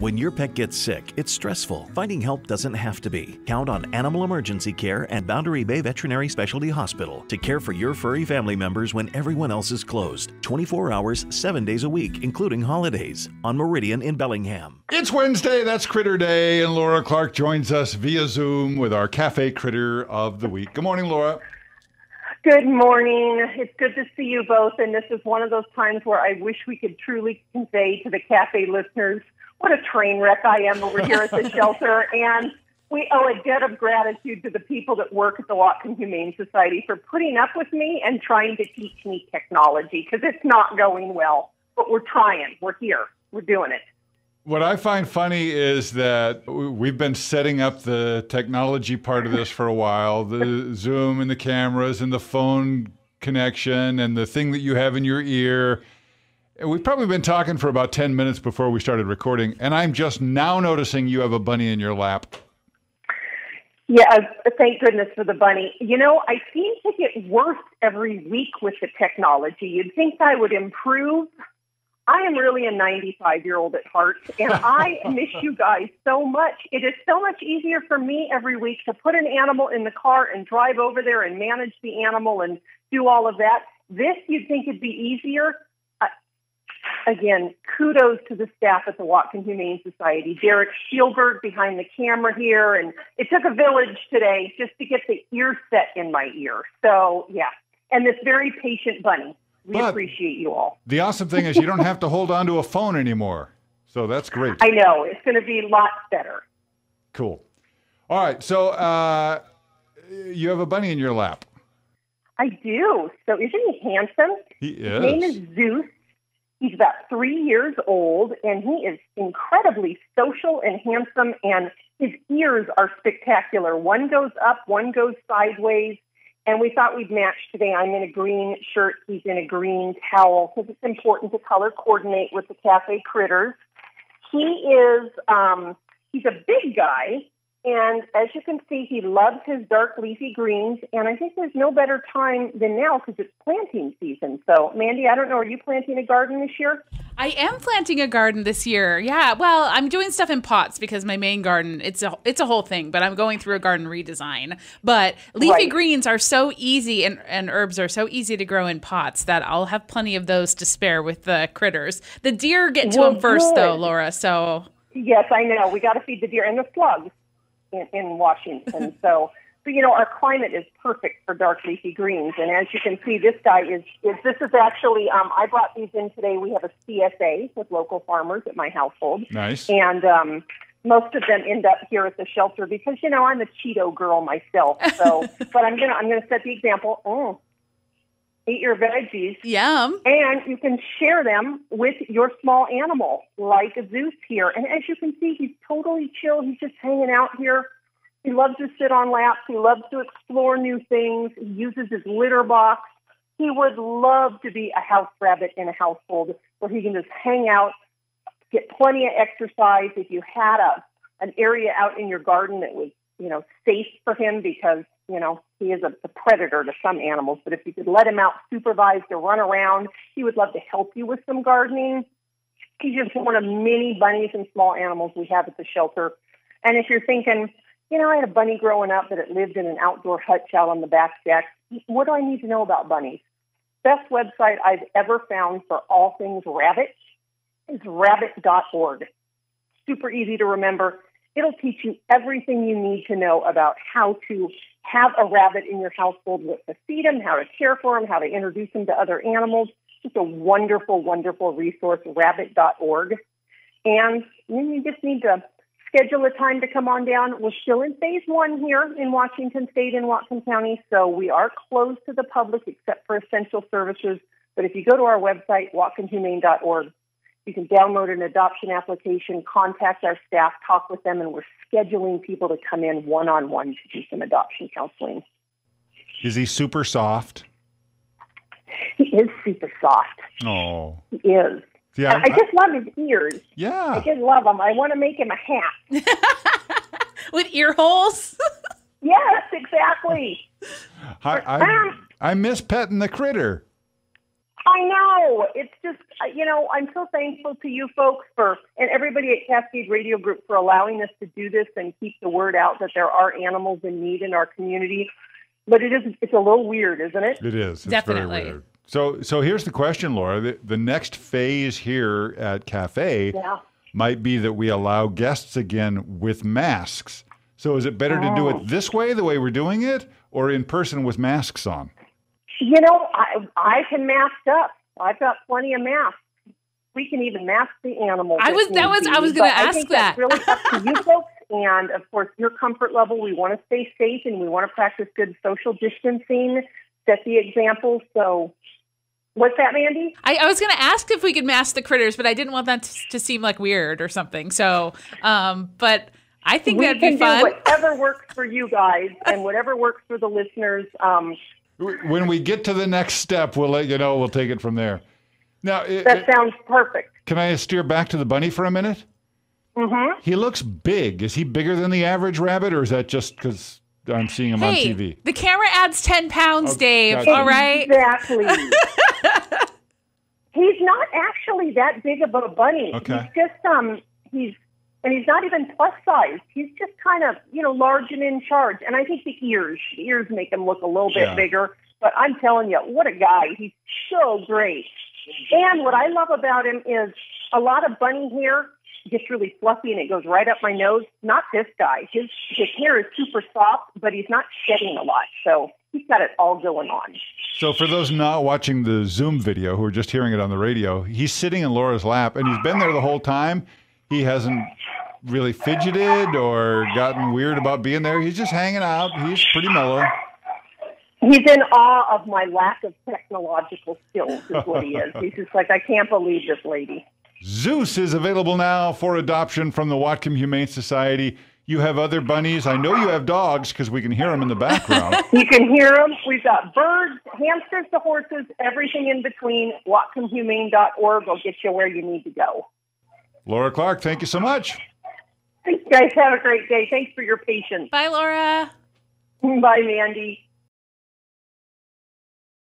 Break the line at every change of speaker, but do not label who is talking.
When your pet gets sick, it's stressful. Finding help doesn't have to be. Count on Animal Emergency Care and Boundary Bay Veterinary Specialty Hospital to care for your furry family members when everyone else is closed. 24 hours, 7 days a week, including holidays. On Meridian in Bellingham.
It's Wednesday, that's Critter Day, and Laura Clark joins us via Zoom with our KAFE Kritter of the Week. Good morning, Laura.
Good morning. It's good to see you both. And this is one of those times where I wish we could truly convey to the KAFE listeners what a train wreck I am over here at the shelter. And we owe a debt of gratitude to the people that work at the Whatcom Humane Society for putting up with me and trying to teach me technology because it's not going well. But we're trying. We're here. We're doing it.
What I find funny is that we've been setting up the technology part of this for a while the Zoom and the cameras and the phone connection and the thing that you have in your ear. We've probably been talking for about 10 minutes before we started recording, and I'm just now noticing you have a bunny in your lap.
Yeah, uh, thank goodness for the bunny. You know, I seem to get worse every week with the technology. You'd think I would improve, I am really a 95 year old at heart, and I miss you guys so much. It is so much easier for me every week to put an animal in the car and drive over there and manage the animal and do all of that. This you'd think would be easier. Uh, again, kudos to the staff at the Whatcom Humane Society. Derek Spielberg behind the camera here, and it took a village today just to get the ear set in my ear. So, yeah. And this very patient bunny. We but appreciate you all.
The awesome thing is you don't have to hold on to a phone anymore. So that's great.
I know. It's going to be lots better.
Cool. All right. So uh, you have a bunny in your lap.
I do. So isn't he handsome?
He is.
His name is Zeus. He's about three years old, and he is incredibly social and handsome, and his ears are spectacular. One goes up, one goes sideways. And we thought we'd match today. I'm in a green shirt. He's in a green towel because it's important to color coordinate with the KAFE Kritters. He is, um, he's a big guy. And as you can see, he loves his dark leafy greens. And I think there's no better time than now because it's planting season. So, Mandy, I don't know, are you planting a garden this year?
I am planting a garden this year. Yeah. Well, I'm doing stuff in pots because my main garden, it's a it's a whole thing, but I'm going through a garden redesign. But leafy right. greens are so easy and, and herbs are so easy to grow in pots that I'll have plenty of those to spare with the critters. The deer get to well, them first good. though, Laura. So
Yes, I know. We got to feed the deer and the slugs in, in Washington. so, so, you know, our climate is perfect for dark leafy greens. And as you can see, this guy is, is this is actually, um, I brought these in today. We have a CSA with local farmers at my household.
Nice.
And, um, most of them end up here at the shelter because you know I'm a Cheeto girl myself. So, but I'm gonna I'm gonna set the example. Mm, eat your veggies.
Yum.
And you can share them with your small animal, like Zeus here. And as you can see, he's totally chill. He's just hanging out here. He loves to sit on laps. He loves to explore new things. He uses his litter box. He would love to be a house rabbit in a household where he can just hang out, get plenty of exercise. If you had a an area out in your garden that was, you know, safe for him because you know, he is a, a, predator to some animals, but if you could let him out supervised to run around, he would love to help you with some gardening. He's just one of many bunnies and small animals we have at the shelter. And if you're thinking, you know, I had a bunny growing up that it lived in an outdoor hutch out on the back deck, what do I need to know about bunnies? Best website I've ever found for all things rabbit is rabbit.org. Super easy to remember. It'll teach you everything you need to know about how to have a rabbit in your household, what to feed him, how to care for him, how to introduce him to other animals. Just a wonderful, wonderful resource, rabbit.org. And then you just need to schedule a time to come on down. We're still in phase one here in Washington State and Whatcom County, so we are closed to the public except for essential services. But if you go to our website, whatcomhumane.org, you can download an adoption application, contact our staff, talk with them, and we're scheduling people to come in one on one to do some adoption counseling.
Is he super soft?
He is super soft.
Oh.
He is. Yeah, I, I just love his ears.
Yeah. I
just love them. I want to make him a hat.
With ear holes?
yes, exactly.
I, I, I miss petting the critter.
I know. It's just, uh, you know, I'm so thankful to you folks for, and everybody at Cascade Radio Group for allowing us to do this and keep the word out that there are animals in need in our community. But it is, it's a little weird, isn't it?
It is. It's
Definitely.
Very weird. So, so here's the question, Laura. The, the next phase here at KAFE
Yeah.
might be that we allow guests again with masks. So, is it better to do
Oh.
it this way, the way we're doing it, or in person with masks on?
You know, I, I can mask up. I've got plenty of masks. We can even mask the animals.
I was- that was-
be.
I was gonna ask
think
that.
That's really up to you folks. And of course, your comfort level. We want to stay safe and we want to practice good social distancing, set the example. So, what's that, Mandy?
I, I was going to ask if we could mask the critters, but I didn't want that to, to seem like weird or something. So, um, but I think
we
that'd
can
be fun.
do whatever works for you guys and whatever works for the listeners. Um,
When we get to the next step, we'll let you know. We'll take it from there. Now, i-
that sounds perfect.
can I steer back to the bunny for a minute?
Mm-hmm.
He looks big. Is he bigger than the average rabbit, or is that just because I'm seeing him
hey,
on TV?
the camera adds 10 pounds,
Oh,
Dave.
gotcha.
All right.
Exactly. he's not actually that big of a bunny.
Okay.
He's just um he's and he's not even plus size. He's just kind of, you know, large and in charge. And I think the ears, the ears make him look a little bit
Yeah.
bigger. But I'm telling you, what a guy. He's so great. And what I love about him is a lot of bunny hair gets really fluffy and it goes right up my nose. Not this guy. His his hair is super soft, but he's not shedding a lot. So he's got it all going on.
So, for those not watching the Zoom video who are just hearing it on the radio, he's sitting in Laura's lap and he's been there the whole time. He hasn't really fidgeted or gotten weird about being there. He's just hanging out. He's pretty mellow.
He's in awe of my lack of technological skills, is what he is. He's just like, I can't believe this lady.
Zeus is available now for adoption from the Whatcom Humane Society. You have other bunnies. I know you have dogs because we can hear them in the background.
You can hear them. We've got birds, hamsters to horses, everything in between. WhatcomHumane.org will get you where you need to go.
Laura Clark, thank you so much.
You guys have a great day. Thanks for your patience.
Bye, Laura.
Bye, Mandy.